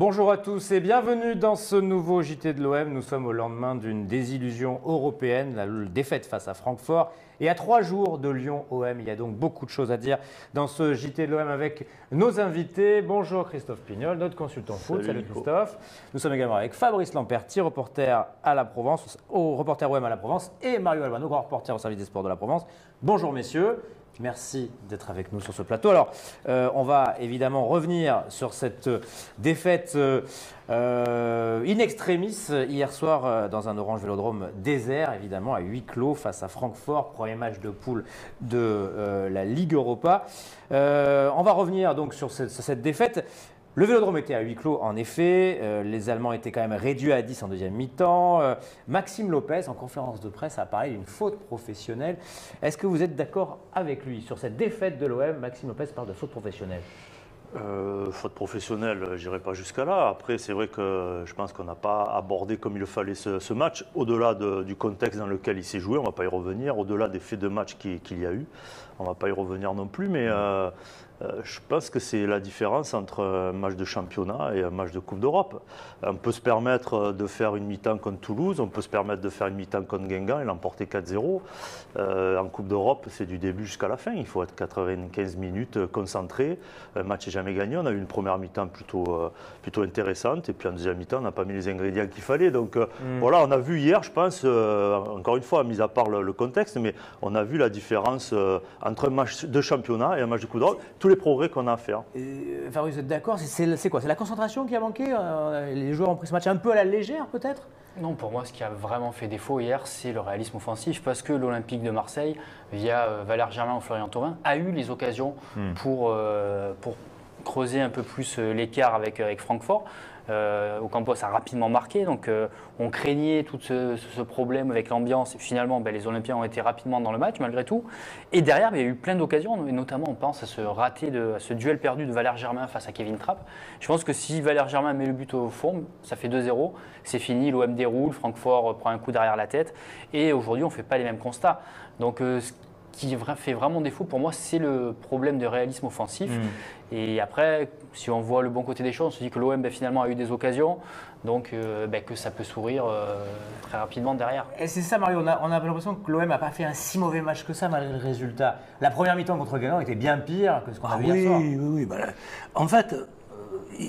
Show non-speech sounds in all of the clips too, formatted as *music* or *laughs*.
Bonjour à tous et bienvenue dans ce nouveau JT de l'OM. Nous sommes au lendemain d'une désillusion européenne, la défaite face à Francfort. Et à trois jours de Lyon-OM, il y a donc beaucoup de choses à dire dans ce JT de l'OM avec nos invités. Bonjour Christophe Pignol, notre consultant foot. Salut, Christophe. Nous sommes également avec Fabrice Lamperti, reporter à la Provence, au reporter OM à la Provence, et Mario Albano, grand reporter au service des sports de la Provence. Bonjour messieurs. Merci d'être avec nous sur ce plateau. Alors, euh, on va évidemment revenir sur cette défaite euh, euh, in extremis hier soir dans un Orange Vélodrome désert, évidemment, à huis clos face à Francfort, premier match de poule de la Ligue Europa. on va revenir donc sur cette défaite. Le vélodrome était à huis clos, en effet. Euh, les Allemands étaient quand même réduits à 10 en deuxième mi-temps. Euh, Maxime Lopez, en conférence de presse, a parlé d'une faute professionnelle. Est-ce que vous êtes d'accord avec lui sur cette défaite de l'OM Maxime Lopez parle de faute professionnelle. Euh, faute professionnelle, je n'irai pas jusqu'à là. Après, c'est vrai que je pense qu'on n'a pas abordé comme il le fallait ce, match, au-delà du contexte dans lequel il s'est joué, on ne va pas y revenir, au-delà des faits de match qu'il y a eu, on ne va pas y revenir non plus, mais euh, je pense que c'est la différence entre un match de championnat et un match de Coupe d'Europe. On peut se permettre de faire une mi-temps contre Toulouse, on peut se permettre de faire une mi-temps contre Guingamp et l'emporter 4-0. Euh, en Coupe d'Europe, c'est du début jusqu'à la fin. Il faut être 95 minutes concentré. Un match n'est jamais gagné. On a eu une première mi-temps plutôt, euh, plutôt intéressante et puis en deuxième mi-temps, on n'a pas mis les ingrédients qu'il fallait. Donc mm. voilà, on a vu hier, je pense, encore une fois, mis à part le, contexte, mais on a vu la différence entre un match de championnat et un match de Coupe d'Europe les progrès qu'on a à faire. Euh, Fabrice, vous êtes d'accord C'est quoi C'est la concentration qui a manqué euh, Les joueurs ont pris ce match un peu à la légère, peut-être? Non, pour moi, ce qui a vraiment fait défaut hier, c'est le réalisme offensif, parce que l'Olympique de Marseille, via euh, Valère Germain ou Florian Thauvin, a eu les occasions hmm. pour, pour creuser un peu plus l'écart avec, avec Francfort. Euh, Ocampos a rapidement marqué, donc euh, on craignait tout ce, problème avec l'ambiance. Finalement, ben, les Olympiens ont été rapidement dans le match malgré tout. Et derrière, ben, il y a eu plein d'occasions, et notamment on pense à ce raté, ce duel perdu de Valère Germain face à Kevin Trapp. Je pense que si Valère Germain met le but au fond, ça fait 2-0, c'est fini, l'OM déroule, Francfort prend un coup derrière la tête, et aujourd'hui on ne fait pas les mêmes constats. Donc euh, qui fait vraiment défaut pour moi, c'est le problème de réalisme offensif. Mm. Et après, si on voit le bon côté des choses, on se dit que l'OM ben, finalement a eu des occasions, donc euh, ben, que ça peut sourire euh, très rapidement derrière. Et c'est ça, Mario, on a, on a l'impression que l'OM n'a pas fait un si mauvais match que ça malgré le résultat. La première mi-temps contre Guingamp était bien pire que ce qu'on a vu oui, hier soir. Oui, oui, bah, en fait, euh,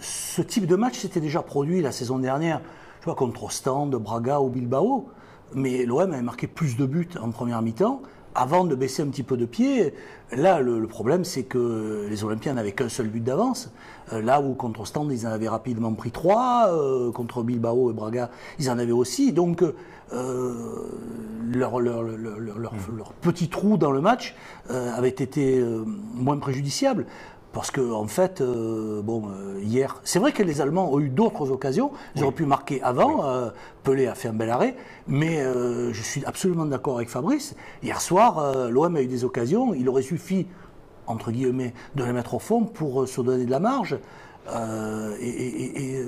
ce type de match s'était déjà produit la saison dernière, je vois, contre Ostende, Braga ou Bilbao. Mais l'OM avait marqué plus de buts en première mi-temps avant de baisser un petit peu de pied. Là, le, problème, c'est que les Olympiens n'avaient qu'un seul but d'avance. Euh, là où contre Stand, ils en avaient rapidement pris trois. Euh, contre Bilbao et Braga, ils en avaient aussi. Donc, euh, leur, leur, petit trou dans le match avait été moins préjudiciable. Parce que en fait, euh, bon, euh, hier, c'est vrai que les Allemands ont eu d'autres occasions. Ils auraient pu marquer avant. Euh, Pelé a fait un bel arrêt, mais je suis absolument d'accord avec Fabrice. Hier soir, l'OM a eu des occasions. Il aurait suffi, entre guillemets, de les mettre au fond pour se donner de la marge. et,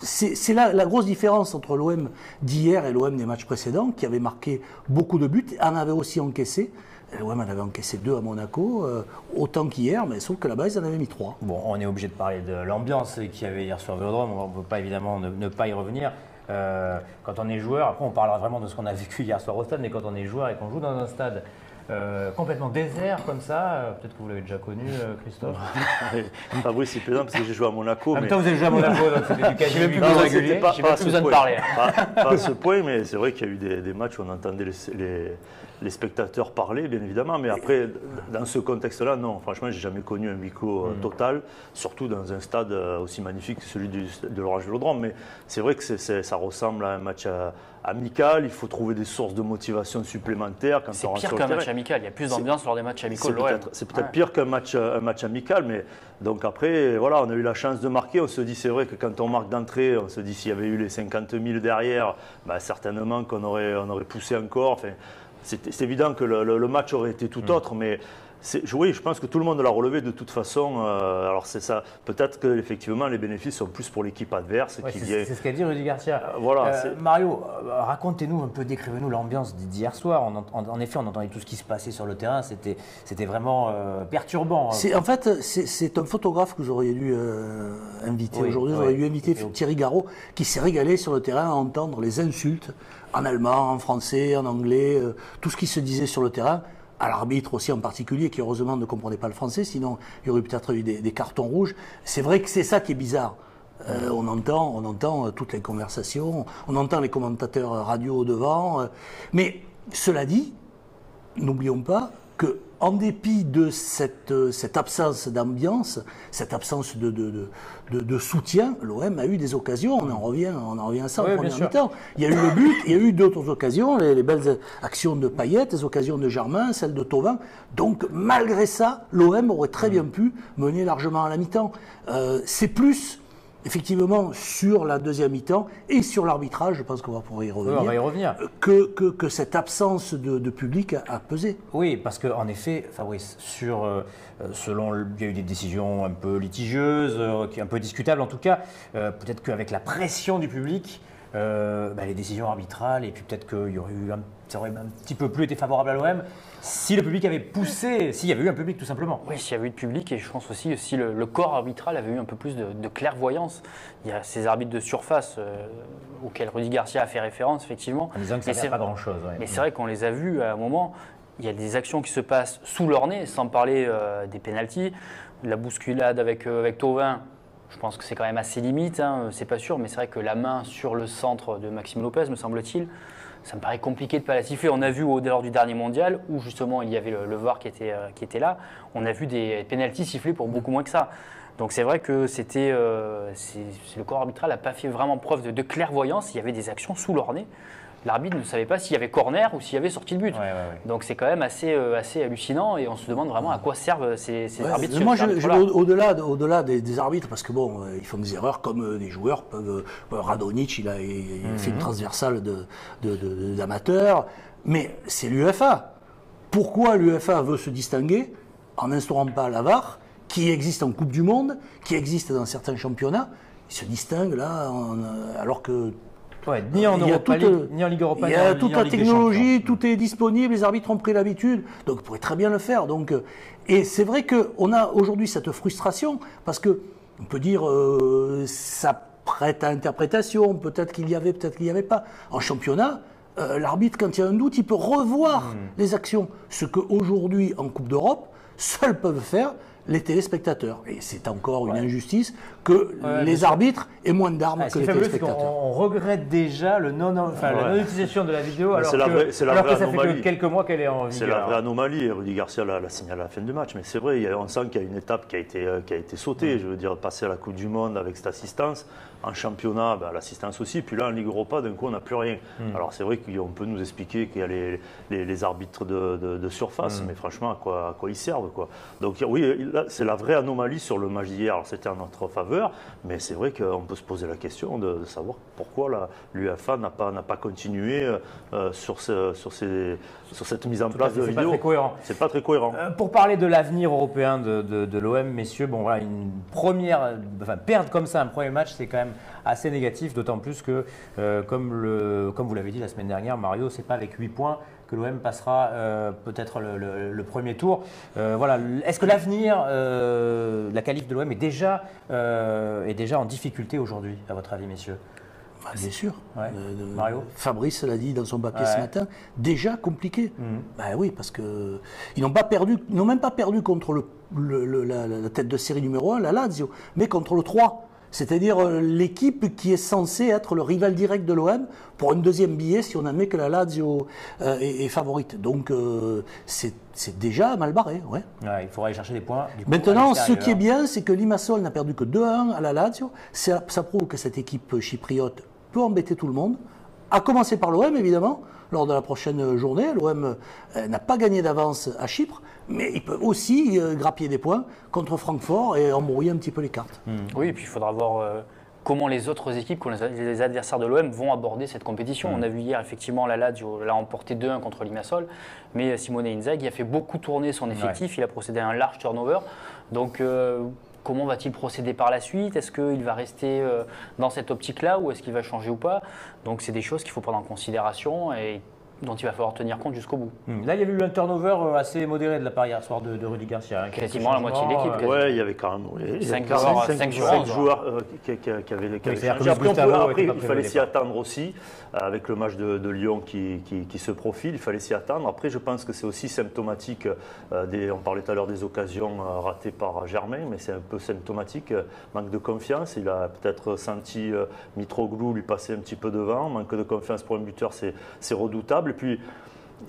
c'est là la grosse différence entre l'OM d'hier et l'OM des matchs précédents, qui avait marqué beaucoup de buts, en avait aussi encaissé. L'OM en avait encaissé deux à Monaco, euh, autant qu'hier, mais sauf que là-bas, ils en avaient mis trois. Bon, on est obligé de parler de l'ambiance qu'il y avait hier sur Vélodrome, on ne peut pas évidemment ne, pas y revenir. Euh, quand on est joueur, après on parlera vraiment de ce qu'on a *laughs* vécu hier soir au stade, mais quand on est joueur et qu'on joue dans un stade euh, complètement désert comme ça. Peut-être que vous l'avez déjà connu, Christophe. *laughs* Fabrice, c'est plaisant parce que j'ai joué à Monaco. En même temps, vous avez joué à Monaco, donc c'était du quasi plus régulier. Pas, pas, besoin de parler. Pas, à ce point, mais c'est vrai qu'il y a eu des, des, matchs où on entendait les les spectateurs parlaient, bien évidemment. Mais après, dans ce contexte-là, non. Franchement, j'ai jamais connu un huis euh, mm. total, surtout dans un stade euh, aussi magnifique que celui de l'Orange Vélodrome. Mais c'est vrai que ça ressemble à un match euh, amical. Il faut trouver des sources de motivation supplémentaires. C'est pire qu'un match amical. Il y a plus d'ambiance lors des matchs amicaux. C'est peut-être pire qu'un match, un match amical. Mais donc après, voilà, on a eu la chance de marquer. On se dit, c'est vrai que quand on marque d'entrée, on se dit s'il y avait eu les 50 000 derrière, bah, certainement qu'on aurait, on aurait poussé encore. Enfin, c'est évident que le, match aurait été tout mm. autre, mais oui, je pense que tout le monde l'a relevé de toute façon. Euh, alors c'est ça. Peut-être que effectivement les bénéfices sont plus pour l'équipe adverse. c'est ce qu'a dit Rudy Garcia. Euh, voilà. Euh, Mario, racontez-nous un peu, décrivez-nous l'ambiance d'hier soir. en, effet, on entendait tout ce qui se passait sur le terrain. C'était, c'était vraiment perturbant. en fait, c'est, un photographe que vous auriez dû inviter aujourd'hui. Vous auriez dû inviter Thierry Garot, qui s'est régalé sur le terrain à entendre les insultes en allemand, en français, en anglais, tout ce qui se disait sur le terrain à l'arbitre aussi en particulier, qui heureusement ne comprenait pas le français, sinon il y aurait peut-être eu des, cartons rouges. C'est vrai que c'est ça qui est bizarre. Euh, on entend, on entend euh, toutes les conversations, on entend les commentateurs radio devant, euh, mais cela dit, n'oublions pas que en dépit de cette, euh, cette absence d'ambiance, cette absence de, de, de, soutien, l'OM a eu des occasions, on en revient, on en revient à ça en première mi-temps. Il y a eu le but, il y a eu d'autres occasions, les, belles actions de Payet, les occasions de Germain, celles de Tovin. Donc malgré ça, l'OM aurait très bien pu mener largement à la mi-temps. Euh, c'est plus effectivement sur la deuxième mi-temps et sur l'arbitrage, je pense qu'on va pouvoir y revenir, on va y revenir. Que, que, que cette absence de, public a, pesé. Oui, parce qu'en effet, Fabrice, sur, euh, selon, il y a eu des décisions un peu litigieuses, euh, un peu discutables en tout cas, euh, peut-être qu'avec la pression du public, bah, les décisions arbitrales, et puis peut-être qu'il y aurait eu un, ça aurait un petit peu plus été favorable à l'OM si le public avait poussé, s'il y avait eu un public tout simplement. Oui, s'il y avait eu de public, et je pense aussi si le, corps arbitral avait eu un peu plus de, clairvoyance. Il y a ces arbitres de surface euh, auxquels Rudy Garcia a fait référence, effectivement. En disant que ça ne pas grand-chose. Mais c'est vrai qu'on les a vus à un moment. Il y a des actions qui se passent sous leur nez, sans parler euh, des pénalties. La bousculade avec, euh, avec Tauvin, je pense que c'est quand même assez limite, hein, c'est pas sûr, mais c'est vrai que la main sur le centre de Maxime Lopez, me semble-t-il, ça me paraît compliqué de ne pas la siffler. On a vu au delà du dernier mondial, où justement il y avait le, était, euh, qui était là, on a vu des pénalties sifflés pour beaucoup moins que ça. Donc c'est vrai que c'était, euh, le corps arbitral n'a pas fait vraiment preuve de, de, clairvoyance. Il y avait des actions sous leur nez l'arbitre ne savait pas s'il y avait corner ou s'il y avait sortie de but. Donc c'est quand même assez, euh, assez hallucinant et on se demande vraiment à quoi servent ces, arbitres. Moi, je, au-delà, au-delà des, arbitres, parce que bon, euh, ils font des erreurs comme euh, des joueurs peuvent. Radonic, il a, fait une mhm. transversale de, d'amateurs, mais c'est l'UFA. Pourquoi l'UFA veut se distinguer en n'instaurant pas la VAR, qui existe en Coupe du Monde, qui existe dans certains championnats? Il se distingue là, alors que ni en Europa ni en Ligue Europa. Il y a toute la technologie, tout est disponible, les arbitres ont pris l'habitude, donc ils pourraient très bien le faire. Donc, euh, et c'est vrai qu'on a aujourd'hui cette frustration, parce que on peut dire euh, ça prête à interprétation, peut-être qu'il y avait, peut-être qu'il n'y avait pas. En championnat, euh, l'arbitre, quand il y a un doute, il peut revoir hmm. les actions. Ce qu'aujourd'hui, en Coupe d'Europe, seuls peuvent faire les téléspectateurs. Et c'est encore une injustice que les arbitres aient moins d'armes ah, que les téléspectateurs. On, regrette déjà le non, enfin, la non-utilisation de la vidéo alors, que, alors que, ça fait que quelques mois qu'elle est en vigueur. C'est la vraie anomalie. Rudy Garcia l'a signalé à la fin du match. Mais c'est vrai, on sent qu'il y a une étape qui a été, euh, qui a été sautée. Je veux dire, passer à la Coupe du Monde avec cette assistance. En championnat, ben, l'assistance aussi. Puis là, en Ligue Europa, d'un coup, on n'a plus rien. Hmm. Alors c'est vrai qu'on peut nous expliquer qu'il y a les, les, arbitres de, de, surface. Hmm. Mais franchement, à quoi, à quoi ils servent quoi. Donc oui, c'est la vraie anomalie sur le match d'hier. Alors c'était en notre faveur, mais c'est vrai qu'on peut se poser la question de, savoir pourquoi l'UFA n'a pas, pas continué euh, sur, ce, sur, ces, sur cette mise en place de vidéo. C'est pas très cohérent. C'est pas très cohérent. Euh, pour parler de l'avenir européen de, de, l'OM, messieurs, bon voilà, une première, enfin perdre comme ça un premier match, c'est quand même assez négatif, d'autant plus que, euh, comme, le, comme vous l'avez dit la semaine dernière, Mario, c'est pas avec 8 points que l'OM passera euh, peut-être le, premier tour. Euh, voilà. Est-ce que l'avenir, la qualif de l'OM est déjà, est déjà en difficulté aujourd'hui, à votre avis, messieurs? Bah, Bien sûr. Mario? Fabrice l'a dit dans son papier ce matin, déjà compliqué. Mhm. Bah oui, parce que ils n'ont pas perdu, n'ont même pas perdu contre le, la, la, tête de série numéro 1, la Lazio, mais contre le 3 c'est-à-dire euh, l'équipe qui est censée être le rival direct de l'OM pour un deuxième billet si on admet que la Lazio euh, est, favorite. Donc euh, c'est déjà mal barré. Ouais. il faudra aller chercher des points. Maintenant, ce qui est bien, c'est que Limassol n'a perdu que 2-1 à la Lazio. Ça, prouve que cette équipe chypriote peut embêter tout le monde, à commencer par l'OM évidemment lors de la prochaine journée. L'OM n'a pas gagné d'avance à Chypre, mais ils peuvent aussi euh, grappiller des points contre Francfort et embrouiller un petit peu les cartes. Hmm. Oui, et puis il faudra voir euh, comment les autres équipes, les adversaires de l'OM vont aborder cette compétition. Mm. On a vu hier effectivement la Lazio l'a emporté 2-1 contre Limassol, mais Simone Inzaghi a fait beaucoup tourner son effectif, il a procédé à un large turnover. Donc euh, comment va-t-il procéder par la suite? Est-ce qu'il va rester euh, dans cette optique-là ou est-ce qu'il va changer ou pas? Donc c'est des choses qu'il faut prendre en considération et dont il va falloir tenir compte jusqu'au bout. Hmm. Là, il y a eu un turnover euh, assez modéré de la part hier soir de, de Rudy Garcia. hein, Quasiment la moitié de l'équipe. Ouais, il y avait quand même oui, il y Cinq avait joueurs, cinq- joueurs, joueurs euh, qui, qui- qui avaient, qui. Après, il fallait s'y attendre aussi, euh, avec le match de, de Lyon qui, qui- qui se profile, il fallait s'y attendre. Après, je pense que c'est aussi symptomatique, euh, des, on parlait tout à l'heure des occasions euh, ratées par Germain, mais c'est un peu symptomatique, euh, manque de confiance. Il a peut-être senti euh, Mitroglou lui passer un petit peu devant, manque de confiance pour un buteur, c'est redoutable. Et puis,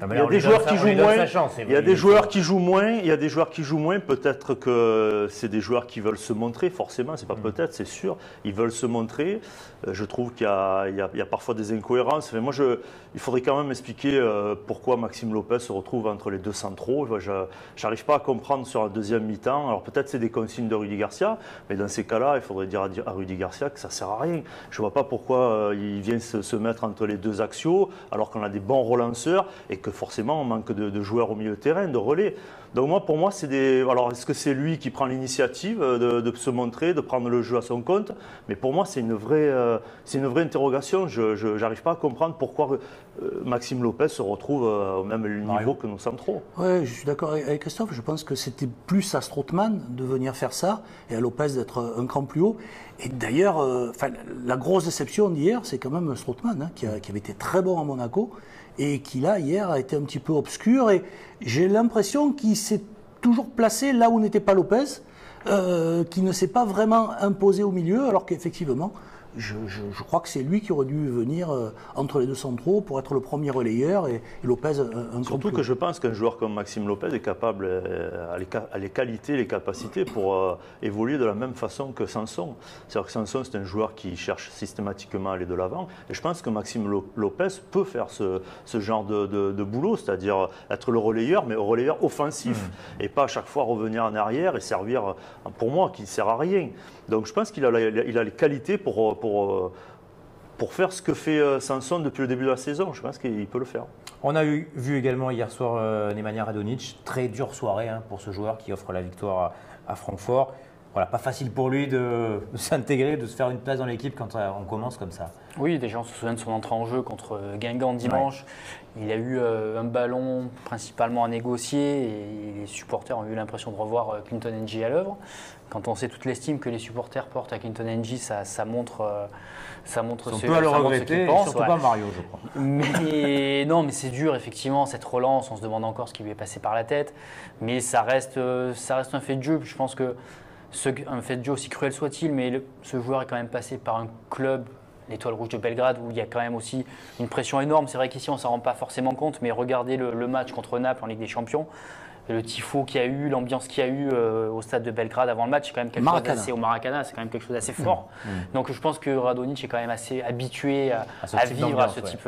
il y a des joueurs qui jouent moins. Il y a des joueurs qui jouent moins. Il y a des joueurs qui jouent moins. Peut-être que c'est des joueurs qui veulent se montrer. Forcément, c'est pas peut-être, c'est sûr. Ils veulent se montrer. Euh, Je trouve qu'il y, y a- parfois des incohérences. Mais moi, je, il faudrait quand même expliquer euh, pourquoi Maxime Lopez se retrouve entre les deux centraux. Je n'arrive pas à comprendre sur la deuxième mi-temps. Alors peut-être c'est des consignes de Rudy Garcia, mais dans ces cas-là, il faudrait dire à, Rudy Garcia que ça sert à rien. Je vois pas pourquoi euh, il vient se, se mettre entre les deux axiaux, alors qu'on a des bons relanceurs et que forcément on manque de, de joueurs au milieu de terrain, de relais. Donc moi, pour moi, c'est des. Alors, est-ce que c'est lui qui prend l'initiative euh, de, de se montrer, de prendre le jeu à son compte? Mais pour moi, c'est une vraie, euh, c'est une vraie interrogation. Je n'arrive pas à comprendre pourquoi euh, Maxime Lopez se retrouve euh, au même niveau que nos centraux. Ouais, je suis d'accord avec Christophe. Je pense que c'était plus à Strootman de venir faire ça et à Lopez d'être un cran plus haut. Et d'ailleurs, enfin, la grosse déception d'hier, c'est quand même Strootman hein, qui, a- qui avait été très bon à Monaco et qui là hier a été un petit peu obscur. Et j'ai l'impression qu'il s'est toujours placé là où n'était pas Lopez, euh, qui ne s'est pas vraiment imposé au milieu, alors qu'effectivement. Je, je- je crois que c'est lui qui aurait dû venir euh, entre les deux centraux pour être le premier relayeur et, et Lopez un, un cran Surtout que je pense qu'un joueur comme Maxime Lopez est capable, euh, a les, ca- a les qualités, les capacités pour euh, évoluer de la même façon que Sanson. C'est-à-dire que Sanson, c'est un joueur qui cherche systématiquement à aller de l'avant. Et je pense que Maxime Lo- Lopez peut faire ce, ce genre de, de- de boulot, c'est-à-dire être le relayeur, mais un relayeur offensif. Et pas à chaque fois revenir en arrière et servir, euh, pour moi, qui ne sert à rien. Donc je pense qu'il a, la- il a les qualités pour... euh, pour euh, pour faire ce que fait euh, Sanson depuis le début de la saison, je pense qu'il peut le faire. On a vu également hier soir euh, Nemanja Radonic. Très dure soirée hein, pour ce joueur qui offre la victoire à Francfort. Voilà, pas facile pour lui de, de s'intégrer, de se faire une place dans l'équipe quand euh, on commence comme ça. Oui, déjà on se souvient de son entrée en jeu contre euh, Guingamp dimanche. Il a eu euh, un ballon principalement à négocier et les supporters ont eu l'impression de revoir Clinton NG à l'œuvre. Quand on sait toute l'estime que les supporters portent à Clinton NG, ça, ça montre, ça montre On ce, peut le ça ce regretter, pensent, surtout ouais. pas Mario, je crois. Mais non, mais c'est dur effectivement cette relance. On se demande encore ce qui lui est passé par la tête. Mais ça reste, ça reste un fait de jeu. Je pense que ce, un fait de jeu aussi cruel soit-il, mais ce joueur est quand même passé par un club, l'Étoile Rouge de Belgrade, où il y a quand même aussi une pression énorme. C'est vrai qu'ici on s'en rend pas forcément compte, mais regardez le match contre Naples en Ligue des Champions. Le tifo qu'il y a eu, l'ambiance qu'il y a eu euh, au stade de Belgrade avant le match, c'est quand même quelque Maracana. chose d'assez au Maracana, c'est quand même quelque chose d'assez fort. Donc je pense que Radonic est quand même assez habitué à, À ce à type vivre à ce ouais. type,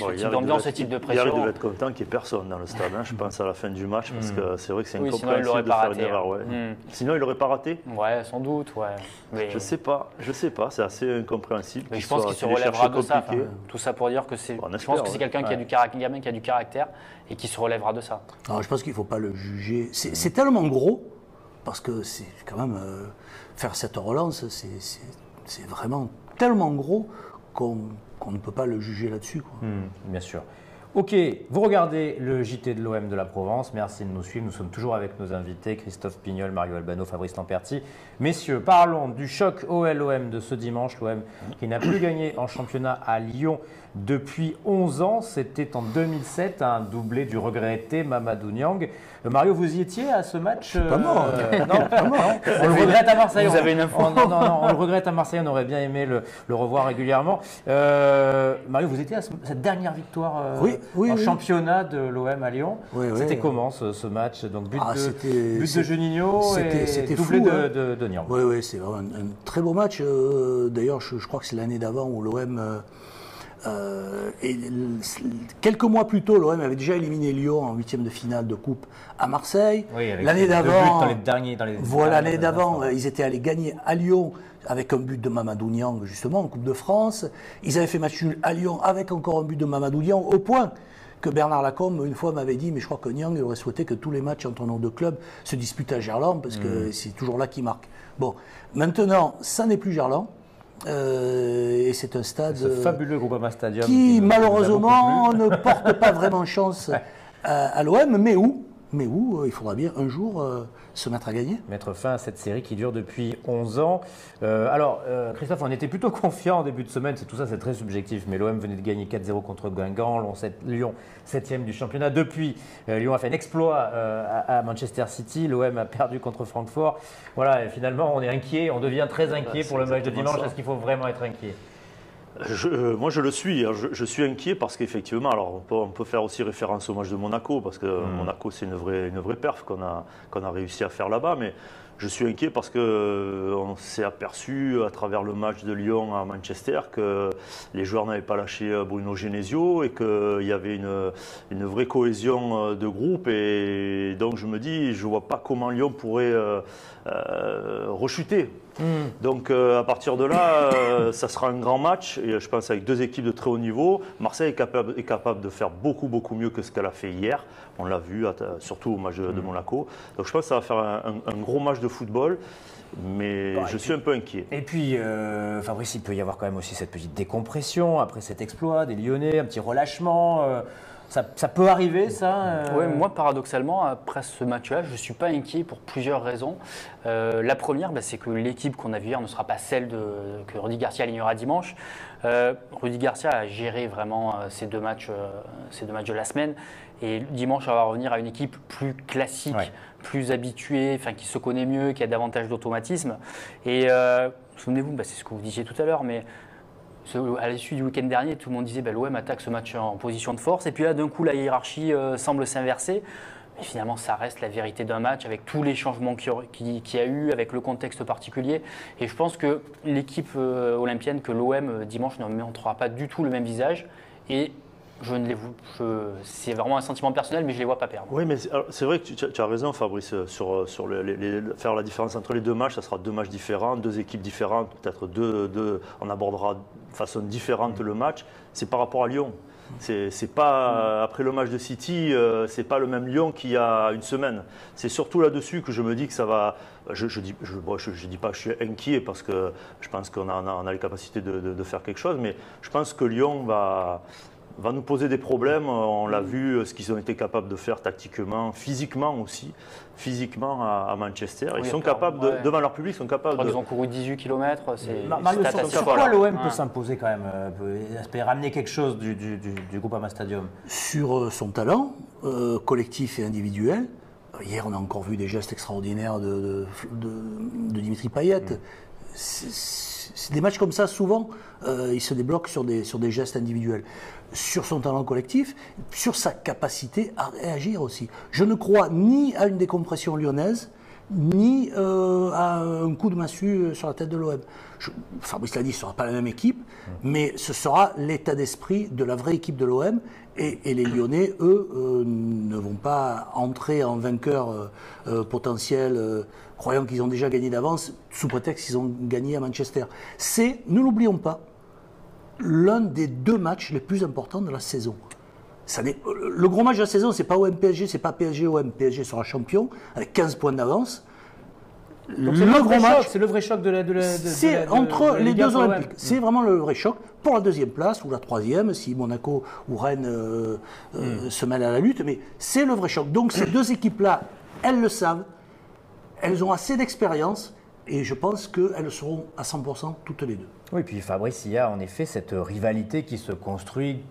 Bon, d'ambiance, ce type de être- Hier, il pression. devait être content qu'il n'y ait personne dans le stade. hein, je pense à la fin du match, parce que c'est vrai que c'est Oui, sinon, il incompréhensible l'aurait de pas faire raté, une erreur. hein. ouais. Sinon, il n'aurait pas raté Ouais, sans doute, ouais. Mais, Je sais pas, je sais pas, c'est assez incompréhensible. mais je pense qu'il se relèvera de ça. tout ça pour dire que c'est. Je pense que c'est quelqu'un qui a du caractère, gamin qui a du caractère et qui se relèvera de ça. Alors, je pense qu'il ne faut pas le juger. C'est tellement gros, parce que c'est quand même. euh, faire cette relance, c'est- vraiment tellement gros qu'on ne peut pas le juger là-dessus. quoi. Hmm, bien sûr. Ok, vous regardez le JT de l'OM de la Provence. Merci de nous suivre. Nous sommes toujours avec nos invités Christophe Pignol, Mario Albano, Fabrice Lamperti. Messieurs, parlons du choc OL-OM de ce dimanche. L'OM qui n'a plus gagné en championnat à Lyon depuis 11 ans. C'était en 2007, un doublé du regretté Mamadou Niang. Euh, Mario, vous y étiez à ce match pas mort. euh, *laughs* Non, non, on le regrette à Marseille. Vous On- avez une info on- non, non, non, on le *laughs* regrette à Marseille. On aurait bien aimé le, le revoir régulièrement. Euh, Mario, vous étiez à ce- cette dernière victoire euh, Oui, oui, en oui. championnat de l'OM à Lyon. Oui, oui. C'était comment ce, ce match Donc but Ah, de, but de Juninho et doublé fou, de, hein. de, de Niang. Oui, oui, c'est vraiment un, un très beau match. Euh, D'ailleurs, je, je crois que c'est l'année d'avant où l'OM euh, et quelques mois plus tôt, l'OM avait déjà éliminé Lyon en huitième de finale de coupe à Marseille. Oui, L'année d'avant, dans les derniers- dans les voilà, l'année d'avant, ils étaient allés gagner à Lyon avec un but de Mamadou Niang, justement, en Coupe de France. Ils avaient fait match nul à Lyon avec encore un but de Mamadou Niang, au point que Bernard Lacombe, une fois, m'avait dit, mais je crois que Niang il aurait souhaité que tous les matchs entre nos deux clubs se disputent à Gerland, parce que c'est toujours là qu'il marque. Bon, maintenant, ça n'est plus Gerland. Euh, et c'est un stade Ce euh, fabuleux Groupama Stadium. qui, malheureusement, *laughs* ne porte pas vraiment chance à, à l'OM, mais où, mais où euh, il faudra bien un jour euh, se mettre à gagner. mettre fin à cette série qui dure depuis 11 ans. Euh, alors, euh, Christophe, on était plutôt *laughs* confiant en début de semaine, c'est tout ça, c'est très subjectif, mais l'OM venait de gagner 4-0 contre Guingamp, Lyon, 7, Lyon 7e du championnat. Depuis, euh, Lyon a fait un exploit euh, à, à Manchester City, l'OM a perdu contre Francfort. Voilà, et finalement, on est inquiet, on devient très inquiet pour le match de dimanche. Est-ce qu'il faut vraiment être inquiet? Je- euh, moi, je le suis. hein. Je, je suis inquiet parce qu'effectivement, alors on peut, on peut faire aussi référence au match de Monaco parce que Monaco, c'est une vraie, une vraie perf qu'on a, qu'on a réussi à faire là-bas. Mais je suis inquiet parce que euh, s'est aperçu à travers le match de Lyon à Manchester que les joueurs n'avaient pas lâché euh, Bruno Genesio et qu'il y avait une, une vraie cohésion de groupe. Et donc, je me dis, je vois pas comment Lyon pourrait euh, euh, rechuter. Donc euh, à partir de là, euh, ça sera un grand match et euh, je pense avec deux équipes de très haut niveau. Marseille est capable, est capable de faire beaucoup beaucoup mieux que ce qu'elle a fait hier. On l'a vu, surtout au match de, de Monaco. Donc je pense que ça va faire un, un- un gros match de football, mais Bah, je suis un peu inquiet. Et puis, euh, Fabrice, il peut y avoir quand même aussi cette petite décompression après cet exploit des Lyonnais, un petit relâchement. Ça, ça peut arriver, ça euh, Ouais, moi, paradoxalement, après ce match-là, je ne suis pas inquiet pour plusieurs raisons. Euh, la première, bah, c'est que l'équipe qu'on a vue hier ne sera pas celle de, que Rudy Garcia alignera dimanche. Euh, Rudy Garcia a géré vraiment euh, ces, deux matchs, ces deux matchs de la semaine. Et dimanche, on va revenir à une équipe plus classique, Ouais. plus habituée, enfin, qui se connaît mieux, qui a davantage d'automatisme. Et souvenez-vous, bah, c'est ce que vous disiez tout à l'heure, mais À l'issue du week-end dernier, tout le monde disait bah, l'OM attaque ce match en position de force. Et puis là, d'un coup, la hiérarchie euh, semble s'inverser. Mais finalement, ça reste la vérité d'un match avec tous les changements qu'il y y a eu, avec le contexte particulier. Et je pense que l'équipe euh, olympienne, que l'OM euh, dimanche ne montrera pas du tout le même visage. Je ne les vous- je- c'est vraiment un sentiment personnel, mais je ne les vois pas perdre. Oui, mais c'est vrai que tu, tu as- raison, Fabrice, euh, sur, euh, sur le- les- les- faire la différence entre les deux matchs. Ça sera deux matchs différents, deux équipes différentes, peut-être deux, deux- On abordera de façon différente le match. C'est par rapport à Lyon. C'est pas euh, après le match de City, euh, c'est pas le même Lyon qu'il y a une semaine. C'est surtout là-dessus que je me dis que ça va. Je, je dis, je, bon, je- je dis pas que je suis inquiet parce que je pense qu'on a, on a, on a les capacités de, de- de faire quelque chose, mais je pense que Lyon va va nous poser des problèmes. On l'a vu, ce qu'ils ont été capables de faire tactiquement, physiquement aussi, physiquement à, à Manchester. Ils Oui, sont capables, de- ouais. devant leur public, ils sont capables de... qu'ils ont couru 18 km. C'est Mar- Mario, c'est sur, quoi l'OM peut s'imposer quand même euh, peut ramener quelque chose du, du, du, du Groupama Stadium? Sur euh, son talent, euh, collectif et individuel. Euh, Hier, on a encore vu des gestes extraordinaires de, de, de- de Dimitri Payet. C'est- C'est des matchs comme ça, souvent, euh, il se débloque sur des, sur des gestes individuels. Sur son talent collectif, sur sa capacité à réagir aussi. Je ne crois ni à une décompression lyonnaise, ni euh, à un coup de massue sur la tête de l'OM. Fabrice l'a dit, ce ne sera pas la même équipe, mais ce sera l'état d'esprit de la vraie équipe de l'OM. Et, et les Lyonnais, eux, euh, ne vont pas entrer en vainqueur euh, euh, potentiel, euh, croyant qu'ils ont déjà gagné d'avance, sous prétexte qu'ils ont gagné à Manchester. C'est, ne l'oublions pas, l'un des deux matchs les plus importants de la saison. Ça n'est- le gros match de la saison, c'est pas OM PSG, c'est pas PSG OM. PSG sera champion avec 15 points d'avance. C'est le, vrai choc, c'est le vrai choc de la de la- C'est de- entre de les Ligue 1 deux. Olympiques. C'est vraiment le vrai choc pour la deuxième place ou la troisième, si Monaco ou Rennes euh, euh, se mêlent à la lutte. Mais c'est le vrai choc. Donc ces deux équipes-là, elles le savent, elles ont assez d'expérience et je pense qu'elles seront à 100% toutes les deux. Oui, puis Fabrice, il y a en effet cette rivalité qui se construit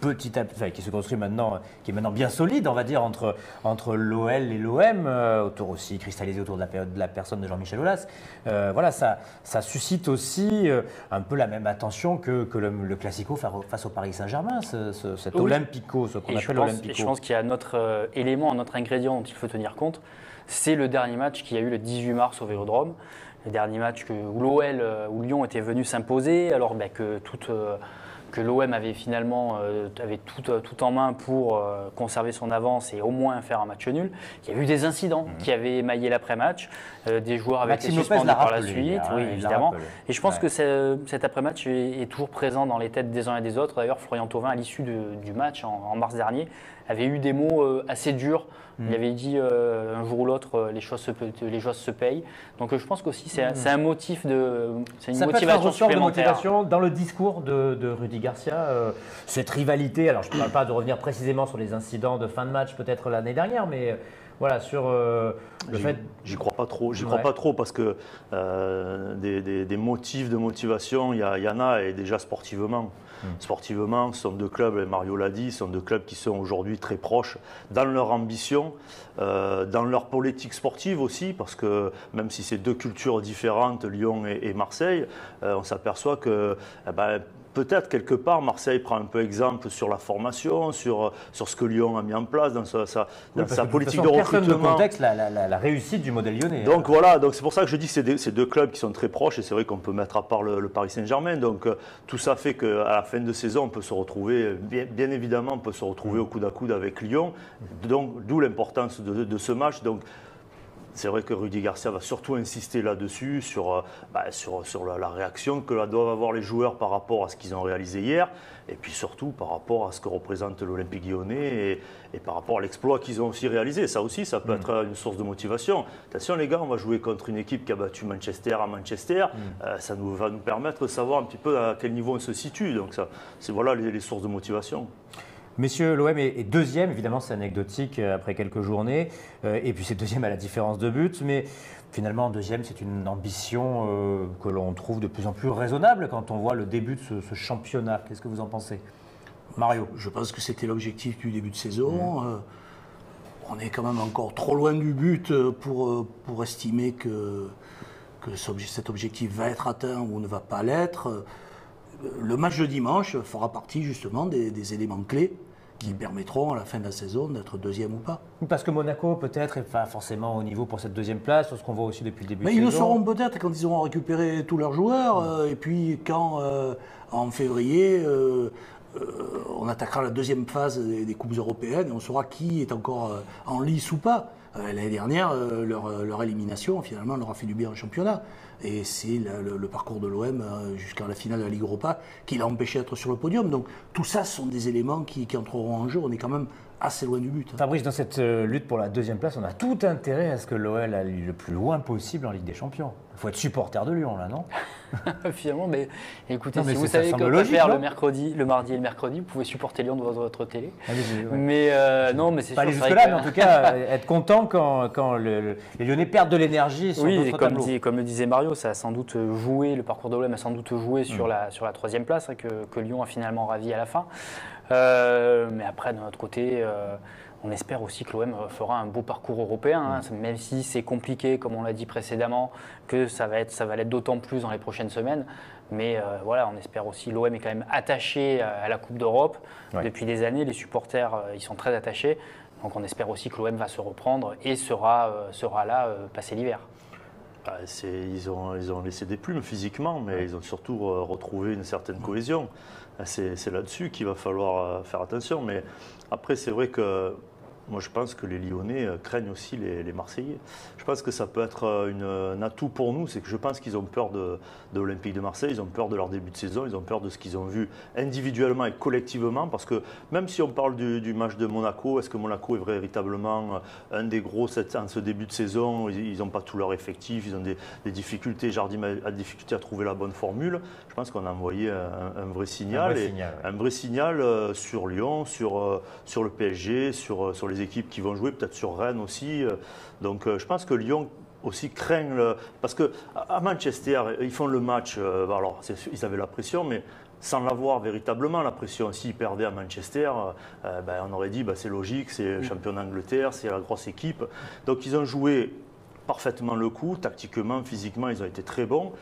petit à petit, enfin, qui se construit maintenant, qui est maintenant bien solide, on va dire, entre, entre l'OL et l'OM, euh, autour aussi cristallisé autour de la, période- de la personne de Jean-Michel Aulas. Euh, voilà, ça, ça suscite aussi euh, un peu la même attention que, que le, le Classico fa- face au Paris Saint-Germain, ce- ce- cet Oui. Olympico, ce qu'on appelle pense, l'Olympico. et je pense qu'il y a un autre euh, élément, un autre ingrédient dont il faut tenir compte. C'est le dernier match qu'il y a eu le 18 mars au Vélodrome. Le dernier match que, où l'OL, où Lyon était venu s'imposer, alors ben, que toute, euh, que l'OM avait finalement euh, avait tout, euh, tout en main pour euh, conserver son avance et au moins faire un match nul. Il y a eu des incidents Mhm. qui avaient émaillé l'après-match, des joueurs été Maxime Lopez l'a par la rappelé, suite, hein, oui, il l'a évidemment. Et je pense Ouais. que cet après-match est, est toujours présent dans les têtes des uns et des autres. D'ailleurs, Florian Thauvin, à l'issue du match en, en mars dernier, avait eu des mots euh, assez durs. Il avait dit euh, un jour ou l'autre, euh, les choses se, les choses se payent. Donc euh, je pense qu'aussi c'est un- c'est un motif de, c'est une. Ça peut être un motivation de motivation dans le discours de, de Rudy Garcia. euh, cette rivalité, alors je ne parle pas de revenir précisément sur les incidents de fin de match peut-être l'année dernière, mais euh, voilà, sur euh, le J'y- fait... J'y crois pas trop. J'y crois Ouais. pas trop parce que euh, des, des- des motifs de motivation, il y, en a et déjà sportivement. Hmm. Sportivement, ce sont deux clubs, et Mario l'a dit, ce sont deux clubs qui sont aujourd'hui très proches dans leur ambition, euh, dans leur politique sportive aussi, parce que même si c'est deux cultures différentes, Lyon et, et Marseille, euh, on s'aperçoit que eh ben, peut-être quelque part Marseille prend un peu exemple sur la formation, sur, sur ce que Lyon a mis en place dans sa, sa- Oui, dans sa que de politique façon, de recrutement. contexte la, la- la- la réussite du modèle lyonnais. hein. Donc voilà, donc c'est pour ça que je dis que c'est c'est deux clubs qui sont très proches et c'est vrai qu'on peut mettre à part le, le Paris Saint-Germain. Donc euh, tout ça fait qu'à la fin de saison, on peut se retrouver, euh, bien, bien évidemment, on peut se retrouver au coude à coude avec Lyon. Donc d'où l'importance de, de ce match. Donc c'est vrai que Rudy Garcia va surtout insister là-dessus, sur, euh, bah, sur, sur la, la réaction que doivent avoir les joueurs par rapport à ce qu'ils ont réalisé hier, et puis surtout par rapport à ce que représente l'Olympique lyonnais et, et par rapport à l'exploit qu'ils ont aussi réalisé. Ça aussi, ça peut être euh, une source de motivation. Attention les gars, on va jouer contre une équipe qui a battu Manchester à Manchester. Euh, ça nous, va nous permettre de savoir un petit peu à quel niveau on se situe. Donc ça, c'est voilà les, les sources de motivation. Messieurs, l'OM est, deuxième, évidemment c'est anecdotique euh, après quelques journées, euh, et puis c'est deuxième à la différence de but, mais finalement deuxième c'est une ambition euh, que l'on trouve de plus en plus raisonnable quand on voit le début de ce, ce championnat. Qu'est-ce que vous en pensez? Mario Je pense que c'était l'objectif du début de saison. Euh, on est quand même encore trop loin du but pour, pour estimer que, cet objectif va être atteint ou ne va pas l'être. Le match de dimanche fera partie justement des, des éléments clés qui permettront à la fin de la saison d'être deuxième ou pas. Parce que Monaco peut-être n'est pas forcément au niveau pour cette deuxième place, ce qu'on voit aussi depuis le début Mais de ils le saison. seront peut-être quand ils auront récupéré tous leurs joueurs. euh, et puis quand euh, en février, euh, on attaquera la deuxième phase des, des Coupes européennes et on saura qui est encore en lice ou pas. Euh, L'année dernière, euh, leur, euh, leur élimination, finalement, leur a fait du bien en championnat. Et c'est le, parcours de l'OM jusqu'à la finale de la Ligue Europa qui l'a empêché d'être sur le podium. Donc tout ça, sont des éléments qui, qui entreront en jeu. On est quand même assez loin du but. hein. Fabrice, dans cette euh, lutte pour la deuxième place, on a tout intérêt à ce que l'OL aille le plus loin possible en Ligue des Champions. Il faut être supporter de Lyon là, non *laughs* Finalement, mais écoutez, Non, mais si vous savez quoi logique, faire le mercredi, le mardi et le mercredi, vous pouvez supporter Lyon de votre, télé. Allez-y, ouais. Mais euh, non, mais c'est Pas sûr. aller que- mais en tout cas, euh, être content quand, quand le- le- les Lyonnais perdent de l'énergie sur Oui, et comme, dit- comme le disait Mario, ça a sans doute joué, le parcours de l'OM a sans doute joué Mm. sur, la, sur la troisième place hein, que, que Lyon a finalement ravi à la fin. Euh, mais après, de notre côté, euh, on espère aussi que l'OM fera un beau parcours européen, hein, même si c'est compliqué, comme on l'a dit précédemment, que ça va être, ça va l'être d'autant plus dans les prochaines semaines. Mais euh, voilà, on espère aussi. L'OM est quand même attaché à, la Coupe d'Europe Ouais. depuis des années. Les supporters, ils sont très attachés. Donc on espère aussi que l'OM va se reprendre et sera, sera là passer l'hiver. C'est- ils, ont, ils ont laissé des plumes physiquement, mais ils ont surtout retrouvé une certaine cohésion. C'est c'est là-dessus qu'il va falloir euh, faire attention. Mais après, c'est vrai que moi, je pense que les Lyonnais euh, craignent aussi les, les Marseillais. Je pense que ça peut être euh, une, un atout pour nous. C'est que je pense qu'ils ont peur de, de l'Olympique de Marseille, ils ont peur de leur début de saison, ils ont peur de ce qu'ils ont vu individuellement et collectivement. Parce que même si on parle du, du match de Monaco, est-ce que Monaco est véritablement euh, un des gros en ce début de saison? Ils n'ont pas tout leur effectif, ils ont des, des difficultés. Jardim a, difficultés à trouver la bonne formule. Je pense qu'on a envoyé un, un vrai signal. Un vrai et- signal, ouais. un vrai signal sur Lyon, sur, sur le PSG, sur, sur les équipes qui vont jouer, peut-être sur Rennes aussi. euh. Donc euh, je pense que Lyon aussi craint le... Parce que à Manchester, ils font le match, euh, alors ils avaient la pression, mais sans l'avoir véritablement la pression. S'ils perdaient à Manchester, euh, ben, on aurait dit bah, c'est logique, c'est champion d'Angleterre, c'est la grosse équipe. Donc ils ont joué parfaitement le coup, tactiquement, physiquement, ils ont été très bons.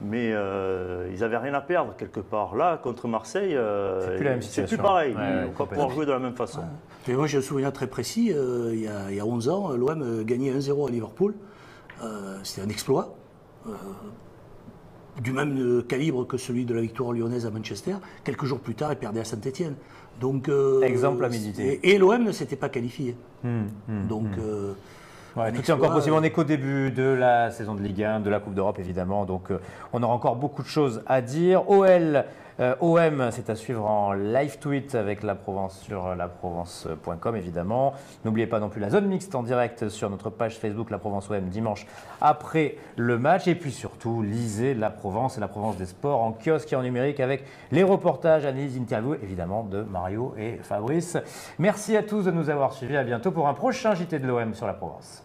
Mais euh, ils n'avaient rien à perdre quelque part. Là, contre Marseille, euh, C'est plus la même c'est plus pareil. Ouais, ouais, pas complètement. pouvoir jouer de la même façon. Et moi, j'ai un souvenir très précis. euh, il, y a, il y a 11 ans, l'OM gagnait 1-0 à Liverpool. Euh, C'était un exploit. Euh, du même calibre que celui de la victoire lyonnaise à Manchester. Quelques jours plus tard, il perdait à Saint-Etienne. Donc, euh, Exemple à méditer. Et, et l'OM ne s'était pas qualifié. Hum, hum, Donc, hum. Euh, Ouais, tout est encore possible. euh, On est qu'au début de la saison de Ligue 1, de la Coupe d'Europe évidemment. Donc euh, on aura encore beaucoup de choses à dire. OL, euh, OM, c'est à suivre en live tweet avec la Provence sur laprovence.com évidemment. N'oubliez pas non plus la zone mixte en direct sur notre page Facebook La Provence OM dimanche après le match. Et puis surtout, lisez La Provence et La Provence des sports en kiosque et en numérique avec les reportages, analyses, interviews évidemment de Mario et Fabrice. Merci à tous de nous avoir suivis. À bientôt pour un prochain JT de l'OM sur La Provence.